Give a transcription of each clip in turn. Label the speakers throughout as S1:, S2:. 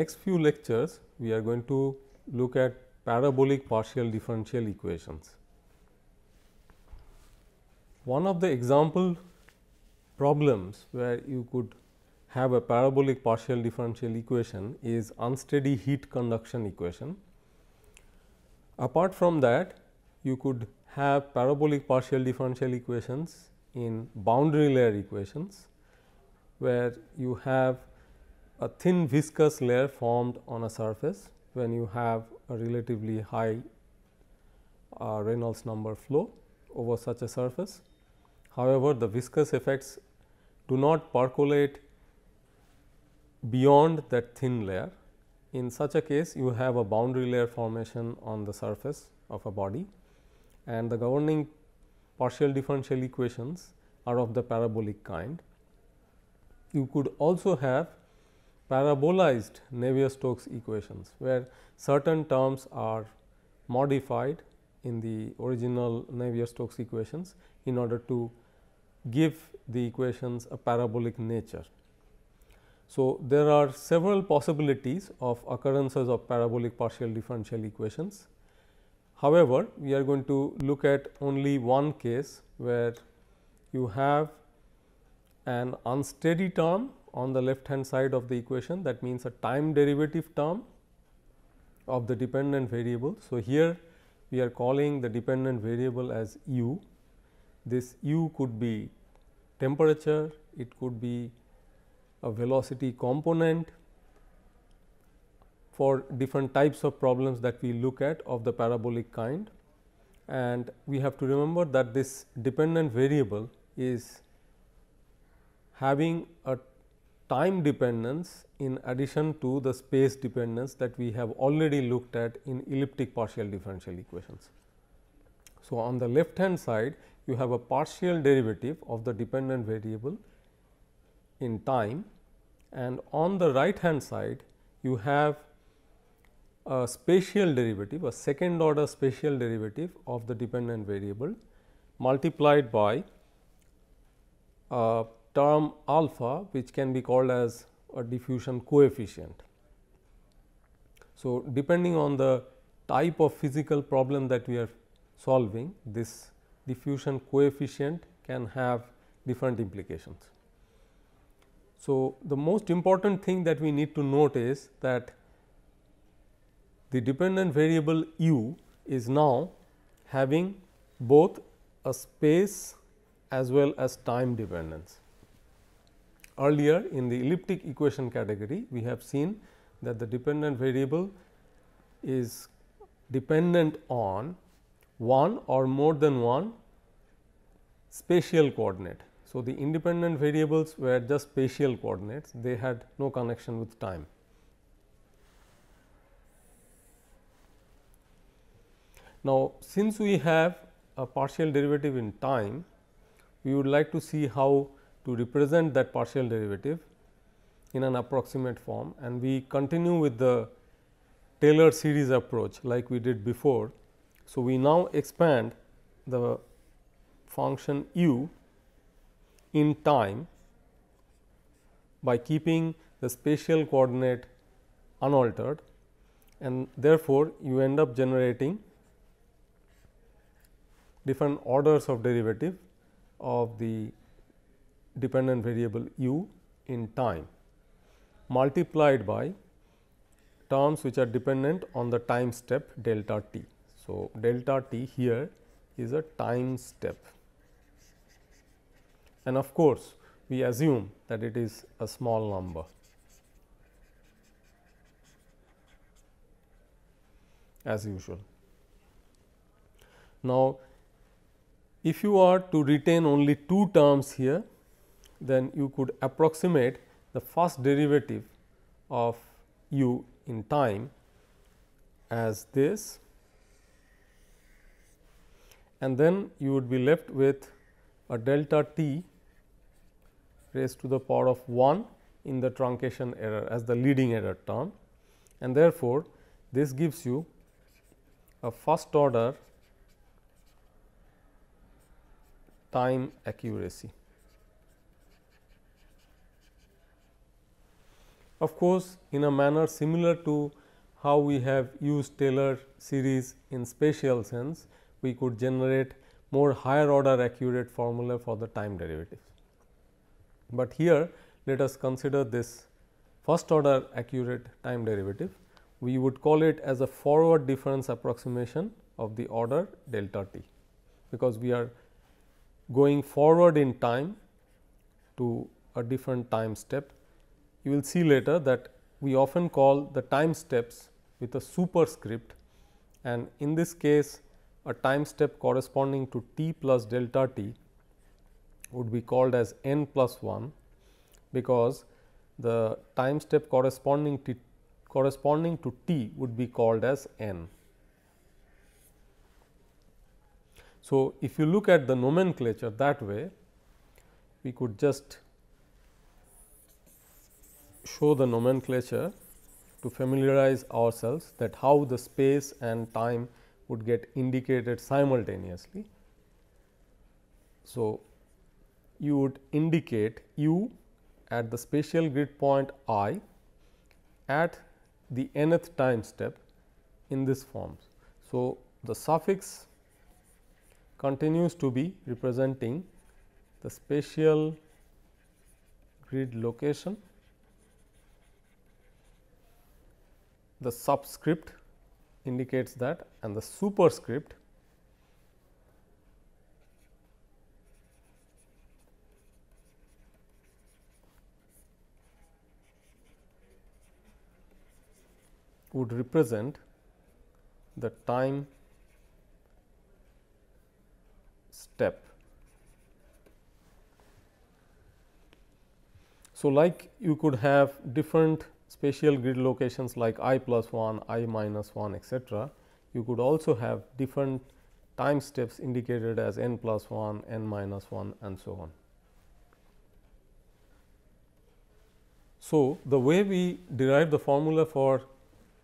S1: Next few lectures, we are going to look at parabolic partial differential equations. One of the example problems where you could have a parabolic partial differential equation is unsteady heat conduction equation. Apart from that, you could have parabolic partial differential equations in boundary layer equations, where you have a thin viscous layer formed on a surface when you have a relatively high uh, Reynolds number flow over such a surface. However, the viscous effects do not percolate beyond that thin layer. In such a case, you have a boundary layer formation on the surface of a body and the governing partial differential equations are of the parabolic kind. You could also have parabolized Navier-Stokes equations, where certain terms are modified in the original Navier-Stokes equations in order to give the equations a parabolic nature. So, there are several possibilities of occurrences of parabolic partial differential equations. However, we are going to look at only one case where you have an unsteady term on the left hand side of the equation that means a time derivative term of the dependent variable. So, here we are calling the dependent variable as u. This u could be temperature, it could be a velocity component for different types of problems that we look at of the parabolic kind. And we have to remember that this dependent variable is having a time dependence in addition to the space dependence that we have already looked at in elliptic partial differential equations. So, on the left hand side you have a partial derivative of the dependent variable in time and on the right hand side you have a spatial derivative a second order spatial derivative of the dependent variable multiplied by a term alpha which can be called as a diffusion coefficient. So, depending on the type of physical problem that we are solving this diffusion coefficient can have different implications. So, the most important thing that we need to note is that the dependent variable u is now having both a space as well as time dependence. Earlier in the elliptic equation category, we have seen that the dependent variable is dependent on one or more than one spatial coordinate. So, the independent variables were just spatial coordinates, they had no connection with time. Now, since we have a partial derivative in time, we would like to see how to represent that partial derivative in an approximate form and we continue with the Taylor series approach like we did before. So, we now expand the function u in time by keeping the spatial coordinate unaltered and therefore, you end up generating different orders of derivative of the dependent variable u in time multiplied by terms which are dependent on the time step delta t. So, delta t here is a time step and of course, we assume that it is a small number. as usual. Now, if you are to retain only two terms here, then you could approximate the first derivative of u in time as this and then you would be left with a delta t raised to the power of 1 in the truncation error as the leading error term and therefore, this gives you a first order time accuracy. Of course, in a manner similar to how we have used Taylor series in spatial sense, we could generate more higher order accurate formula for the time derivative. But here let us consider this first order accurate time derivative. We would call it as a forward difference approximation of the order delta t, because we are going forward in time to a different time step. You will see later that we often call the time steps with a superscript and in this case a time step corresponding to t plus delta t would be called as n plus 1 because the time step corresponding to corresponding to t would be called as n. So, if you look at the nomenclature that way, we could just show the nomenclature to familiarize ourselves that how the space and time would get indicated simultaneously. So, you would indicate u at the spatial grid point i at the nth time step in this form. So, the suffix continues to be representing the spatial grid location, the subscript indicates that and the superscript would represent the time step. So, like you could have different spatial grid locations like i plus 1, i minus 1 etcetera, you could also have different time steps indicated as n plus 1, n minus 1 and so on. So, the way we derive the formula for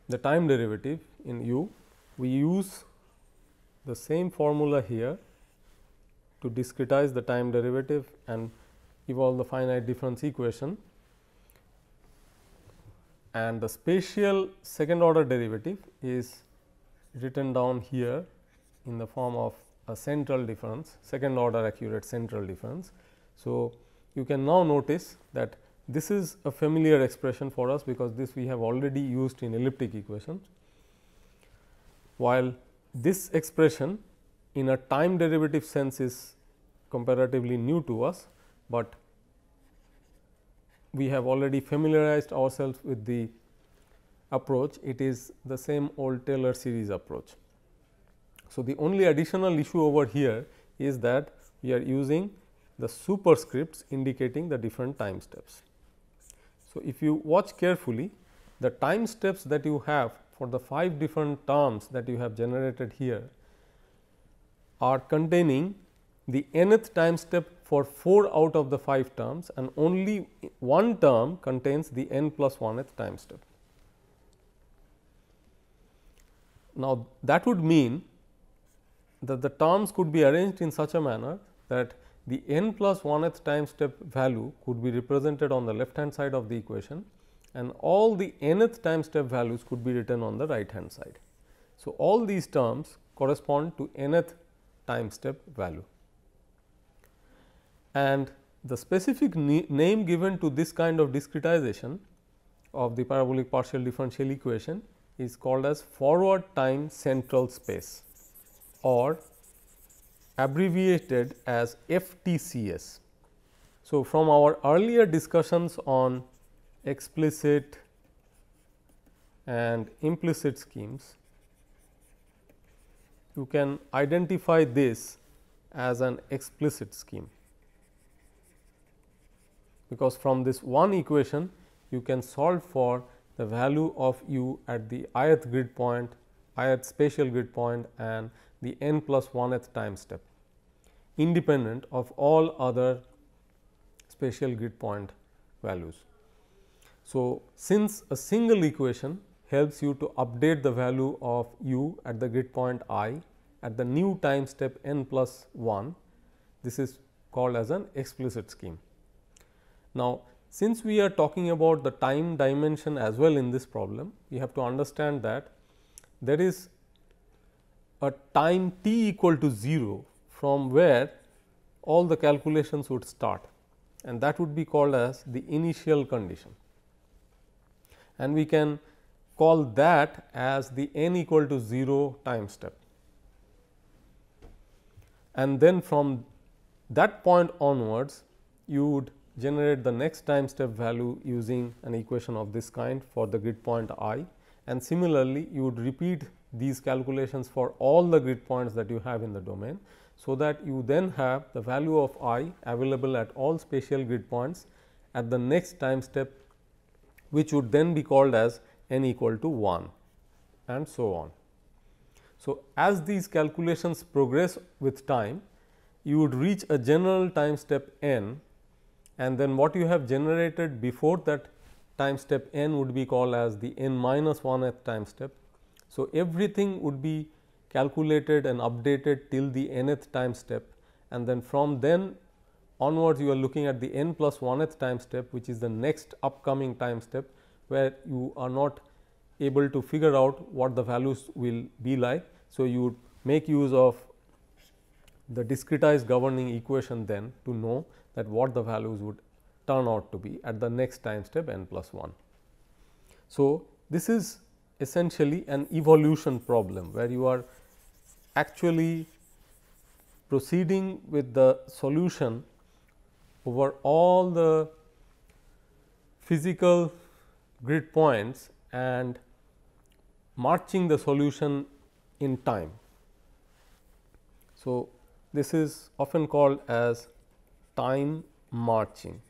S1: the time derivative in u, we use the same formula here to discretize the time derivative and evolve the finite difference equation. And the spatial second order derivative is written down here in the form of a central difference, second order accurate central difference. So, you can now notice that this is a familiar expression for us because this we have already used in elliptic equations, while this expression in a time derivative sense is comparatively new to us, but we have already familiarized ourselves with the approach, it is the same old Taylor series approach. So, the only additional issue over here is that we are using the superscripts indicating the different time steps. So, if you watch carefully the time steps that you have for the 5 different terms that you have generated here are containing the nth time step for 4 out of the 5 terms and only one term contains the n plus 1th time step. Now, that would mean that the terms could be arranged in such a manner that the n plus 1th time step value could be represented on the left hand side of the equation and all the nth time step values could be written on the right hand side. So, all these terms correspond to nth time step value and the specific name given to this kind of discretization of the parabolic partial differential equation is called as forward time central space or abbreviated as FTCS. So, from our earlier discussions on explicit and implicit schemes, you can identify this as an explicit scheme, because from this one equation you can solve for the value of u at the ith grid point, ith spatial grid point and the n plus 1th time step independent of all other spatial grid point values. So, since a single equation helps you to update the value of u at the grid point i at the new time step n plus 1, this is called as an explicit scheme. Now, since we are talking about the time dimension as well in this problem, we have to understand that there is a time t equal to 0 from where all the calculations would start and that would be called as the initial condition. And we can call that as the n equal to 0 time step. And then from that point onwards, you would generate the next time step value using an equation of this kind for the grid point i and similarly you would repeat these calculations for all the grid points that you have in the domain. So, that you then have the value of i available at all spatial grid points at the next time step which would then be called as n equal to 1 and so on. So, as these calculations progress with time you would reach a general time step n and then what you have generated before that time step n would be called as the n minus 1th time step. So, everything would be calculated and updated till the nth time step and then from then onwards you are looking at the n plus 1th time step which is the next upcoming time step where you are not able to figure out what the values will be like. So, you would make use of the discretized governing equation then to know that what the values would turn out to be at the next time step n plus 1. So, this is essentially an evolution problem where you are actually proceeding with the solution over all the physical grid points and marching the solution in time. So, this is often called as time marching.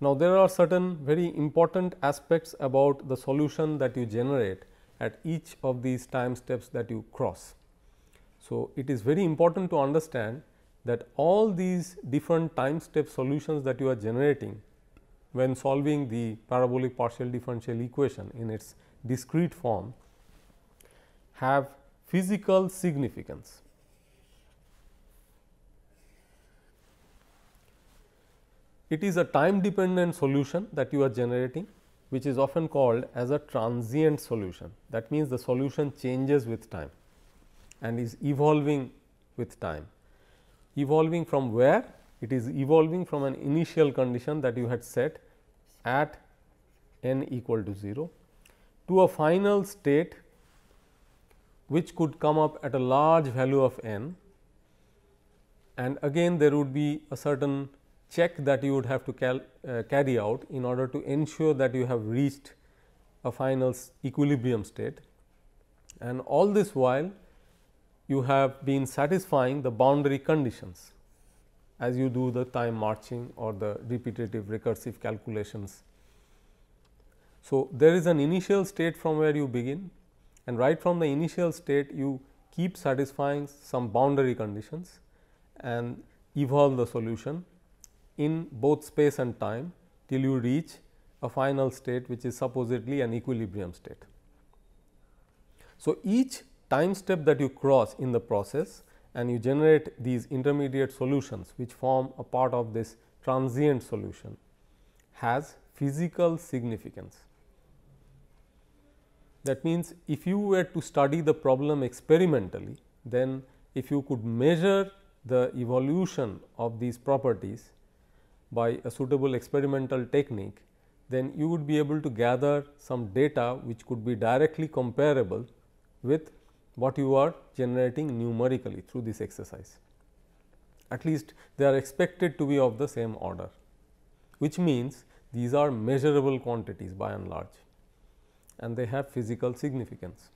S1: Now, there are certain very important aspects about the solution that you generate at each of these time steps that you cross. So, it is very important to understand that all these different time step solutions that you are generating when solving the parabolic partial differential equation in its discrete form have physical significance. It is a time dependent solution that you are generating which is often called as a transient solution. That means, the solution changes with time and is evolving with time. Evolving from where? It is evolving from an initial condition that you had set at n equal to 0 to a final state which could come up at a large value of n and again there would be a certain check that you would have to cal, uh, carry out in order to ensure that you have reached a final equilibrium state and all this while you have been satisfying the boundary conditions as you do the time marching or the repetitive recursive calculations. So, there is an initial state from where you begin and right from the initial state you keep satisfying some boundary conditions and evolve the solution in both space and time till you reach a final state which is supposedly an equilibrium state. So, each time step that you cross in the process and you generate these intermediate solutions which form a part of this transient solution has physical significance. That means, if you were to study the problem experimentally, then if you could measure the evolution of these properties by a suitable experimental technique, then you would be able to gather some data which could be directly comparable with what you are generating numerically through this exercise. At least they are expected to be of the same order, which means these are measurable quantities by and large. And they have physical significance.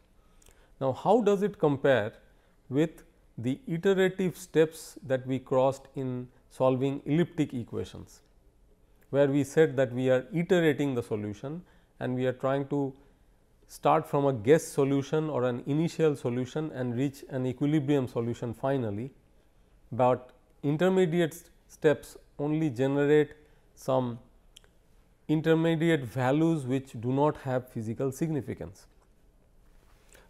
S1: Now, how does it compare with the iterative steps that we crossed in solving elliptic equations, where we said that we are iterating the solution and we are trying to start from a guess solution or an initial solution and reach an equilibrium solution finally, but intermediate steps only generate some intermediate values which do not have physical significance.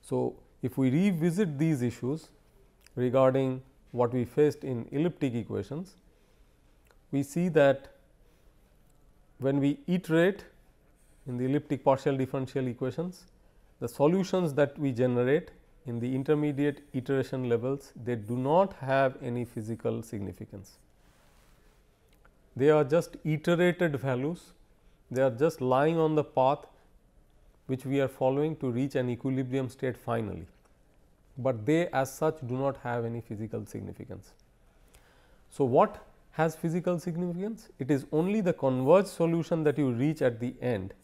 S1: So, if we revisit these issues regarding what we faced in elliptic equations, we see that when we iterate in the elliptic partial differential equations, the solutions that we generate in the intermediate iteration levels, they do not have any physical significance. They are just iterated values they are just lying on the path which we are following to reach an equilibrium state finally, but they as such do not have any physical significance. So, what has physical significance? It is only the converged solution that you reach at the end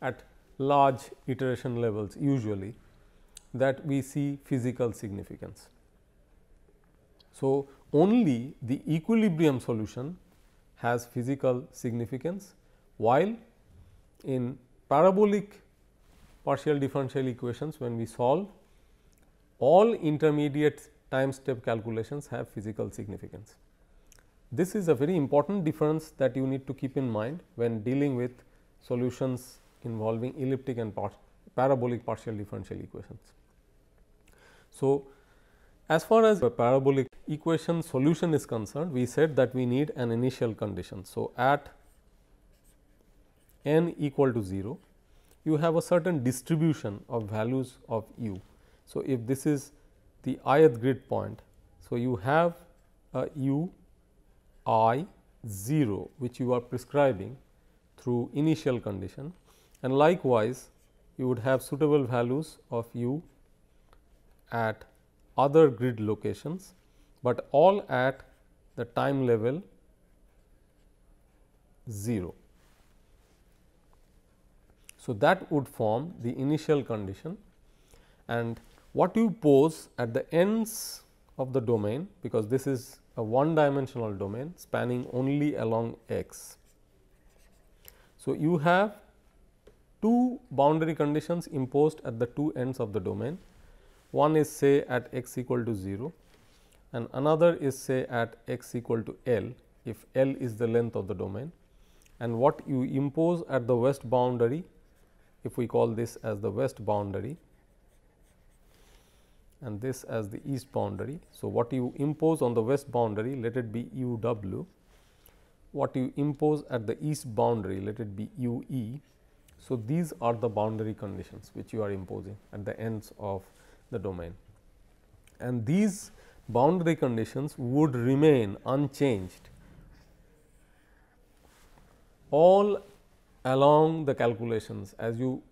S1: at large iteration levels usually that we see physical significance. So, only the equilibrium solution has physical significance while in parabolic partial differential equations when we solve all intermediate time step calculations have physical significance. This is a very important difference that you need to keep in mind when dealing with solutions involving elliptic and par parabolic partial differential equations. So, as far as a parabolic equation solution is concerned, we said that we need an initial condition. So, at n equal to 0, you have a certain distribution of values of u. So, if this is the ith grid point, so you have a u i 0 which you are prescribing through initial condition and likewise you would have suitable values of u at other grid locations, but all at the time level 0. So, that would form the initial condition and what you pose at the ends of the domain because this is a one dimensional domain spanning only along x. So, you have two boundary conditions imposed at the two ends of the domain. One is say at x equal to 0 and another is say at x equal to L if L is the length of the domain and what you impose at the west boundary if we call this as the west boundary and this as the east boundary. So, what you impose on the west boundary let it be u w, what you impose at the east boundary let it be u e. So, these are the boundary conditions which you are imposing at the ends of the domain and these boundary conditions would remain unchanged all along the calculations as you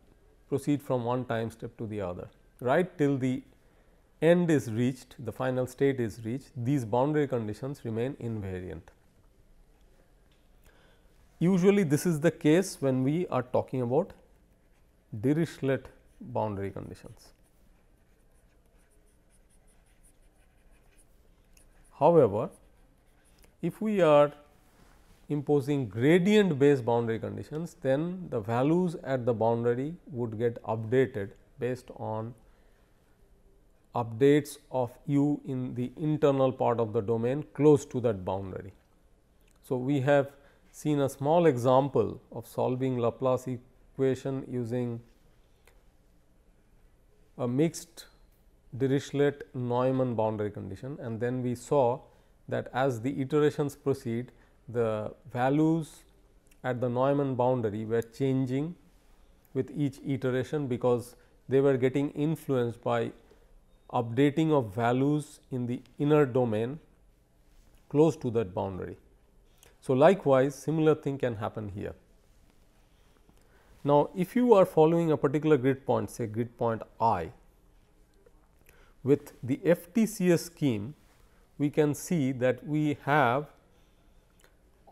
S1: proceed from one time step to the other right till the end is reached the final state is reached these boundary conditions remain invariant. Usually this is the case when we are talking about Dirichlet boundary conditions. However, if we are imposing gradient based boundary conditions, then the values at the boundary would get updated based on updates of u in the internal part of the domain close to that boundary. So, we have seen a small example of solving Laplace equation using a mixed Dirichlet Neumann boundary condition and then we saw that as the iterations proceed the values at the Neumann boundary were changing with each iteration because they were getting influenced by updating of values in the inner domain close to that boundary. So, likewise similar thing can happen here. Now, if you are following a particular grid point say grid point i with the FTCS scheme we can see that we have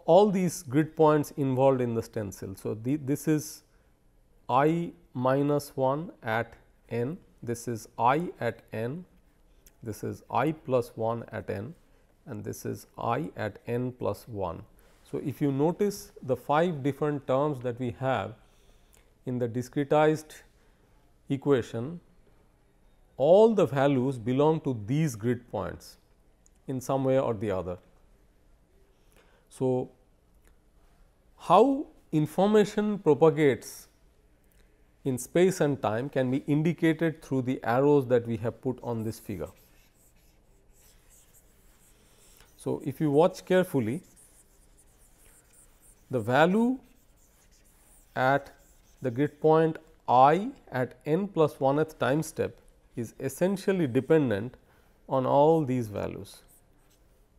S1: all these grid points involved in the stencil. So, the, this is i minus 1 at n, this is i at n, this is i plus 1 at n and this is i at n plus 1. So, if you notice the 5 different terms that we have in the discretized equation, all the values belong to these grid points in some way or the other. So, how information propagates in space and time can be indicated through the arrows that we have put on this figure. So, if you watch carefully, the value at the grid point i at n plus 1th time step is essentially dependent on all these values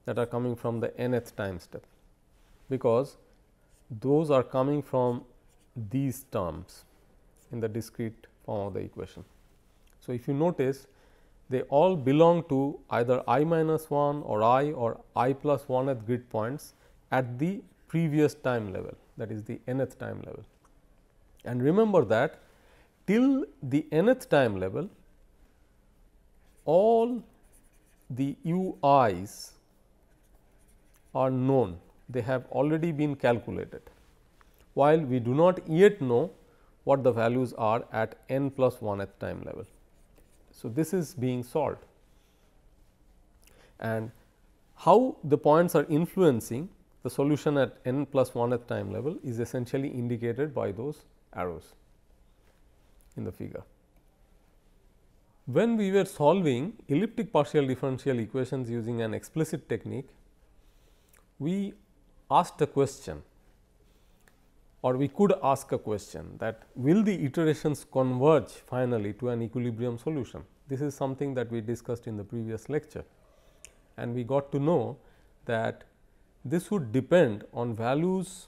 S1: that are coming from the nth time step, because those are coming from these terms in the discrete form of the equation. So, if you notice they all belong to either i minus 1 or i or i plus 1 at grid points at the previous time level that is the nth time level. And remember that till the nth time level all the u i's are known they have already been calculated, while we do not yet know what the values are at n plus 1 at time level. So, this is being solved and how the points are influencing the solution at n plus 1 at time level is essentially indicated by those arrows in the figure. When we were solving elliptic partial differential equations using an explicit technique, we asked a question or we could ask a question that will the iterations converge finally to an equilibrium solution. This is something that we discussed in the previous lecture and we got to know that this would depend on values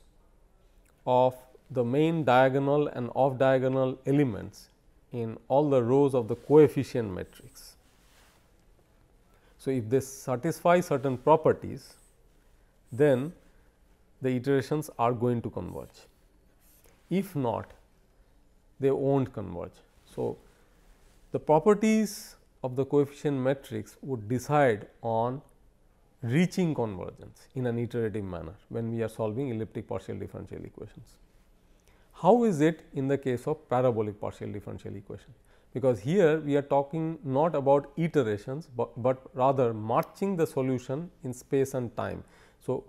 S1: of the main diagonal and off diagonal elements in all the rows of the coefficient matrix. So, if they satisfy certain properties, then the iterations are going to converge if not they not converge. So, the properties of the coefficient matrix would decide on reaching convergence in an iterative manner when we are solving elliptic partial differential equations. How is it in the case of parabolic partial differential equation? Because here we are talking not about iterations, but, but rather marching the solution in space and time. So,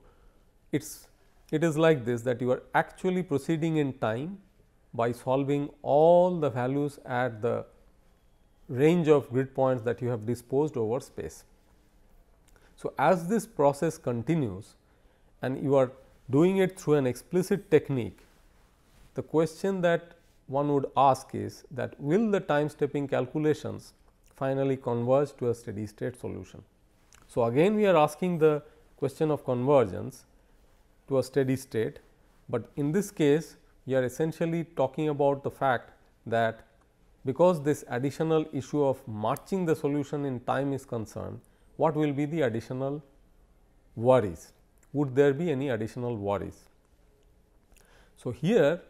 S1: it is it is like this that you are actually proceeding in time by solving all the values at the range of grid points that you have disposed over space. So, as this process continues and you are doing it through an explicit technique, the question that one would ask is that will the time stepping calculations finally converge to a steady state solution. So, again we are asking the question of convergence to a steady state, but in this case we are essentially talking about the fact that because this additional issue of marching the solution in time is concerned, what will be the additional worries? Would there be any additional worries? So, here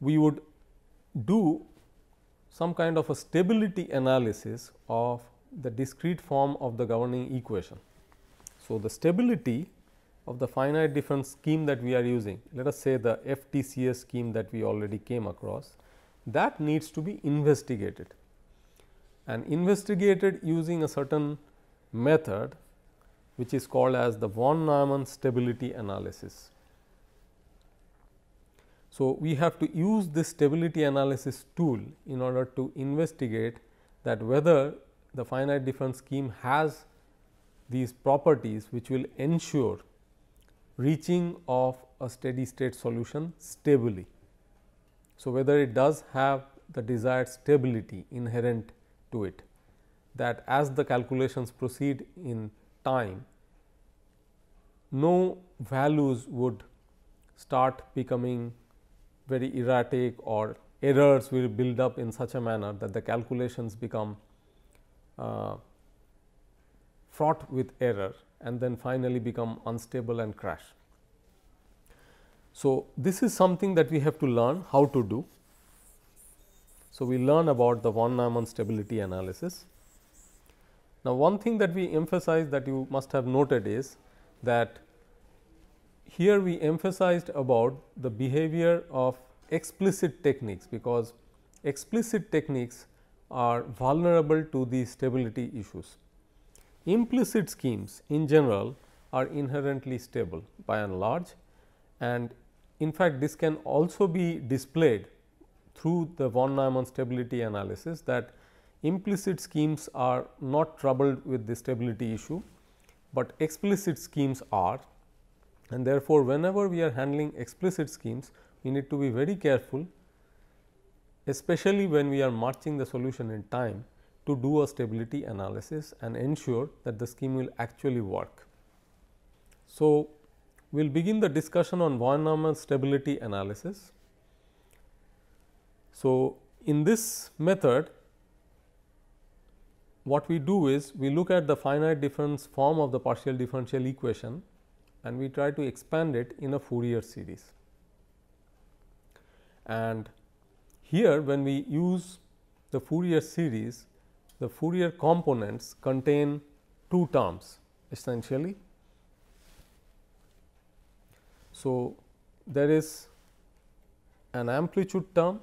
S1: we would do some kind of a stability analysis of the discrete form of the governing equation. So, the stability of the finite difference scheme that we are using, let us say the FTCS scheme that we already came across, that needs to be investigated. And investigated using a certain method which is called as the von Neumann stability analysis. So, we have to use this stability analysis tool in order to investigate that whether the finite difference scheme has these properties which will ensure reaching of a steady state solution stably. So, whether it does have the desired stability inherent to it that as the calculations proceed in time, no values would start becoming very erratic or errors will build up in such a manner that the calculations become uh, fraught with error and then finally become unstable and crash. So, this is something that we have to learn how to do. So, we learn about the von Neumann stability analysis. Now, one thing that we emphasize that you must have noted is that here we emphasized about the behavior of explicit techniques, because explicit techniques are vulnerable to these stability issues. Implicit schemes in general are inherently stable by and large and in fact, this can also be displayed through the von Neumann stability analysis that implicit schemes are not troubled with the stability issue, but explicit schemes are and therefore, whenever we are handling explicit schemes we need to be very careful especially when we are marching the solution in time to do a stability analysis and ensure that the scheme will actually work. So, we will begin the discussion on von Neumann stability analysis. So, in this method what we do is we look at the finite difference form of the partial differential equation and we try to expand it in a Fourier series. And here when we use the Fourier series, the Fourier components contain two terms essentially. So, there is an amplitude term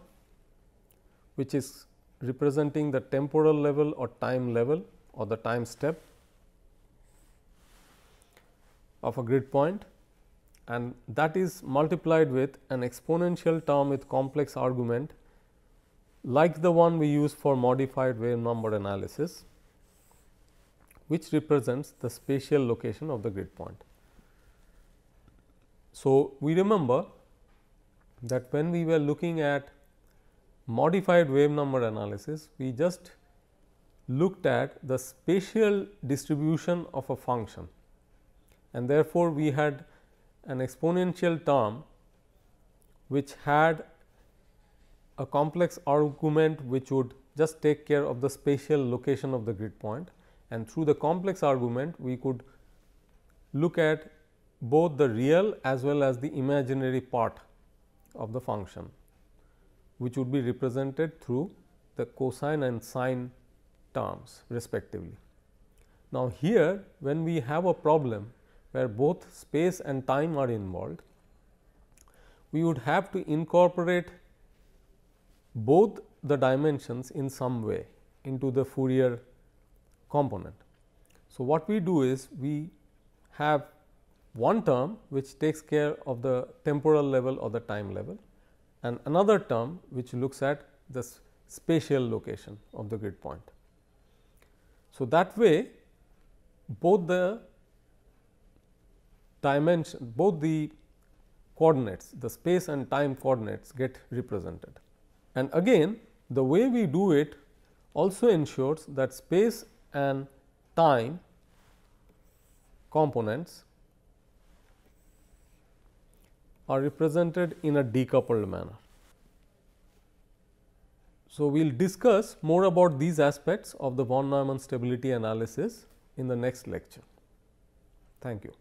S1: which is representing the temporal level or time level or the time step of a grid point and that is multiplied with an exponential term with complex argument like the one we use for modified wave number analysis which represents the spatial location of the grid point. So, we remember that when we were looking at modified wave number analysis, we just looked at the spatial distribution of a function and therefore, we had an exponential term which had a complex argument which would just take care of the spatial location of the grid point and through the complex argument we could look at both the real as well as the imaginary part of the function, which would be represented through the cosine and sine terms respectively. Now, here when we have a problem where both space and time are involved, we would have to incorporate both the dimensions in some way into the Fourier component. So, what we do is we have one term which takes care of the temporal level or the time level and another term which looks at the spatial location of the grid point. So, that way both the dimension both the coordinates the space and time coordinates get represented. And again the way we do it also ensures that space and time components are represented in a decoupled manner. So, we will discuss more about these aspects of the von Neumann stability analysis in the next lecture. Thank you.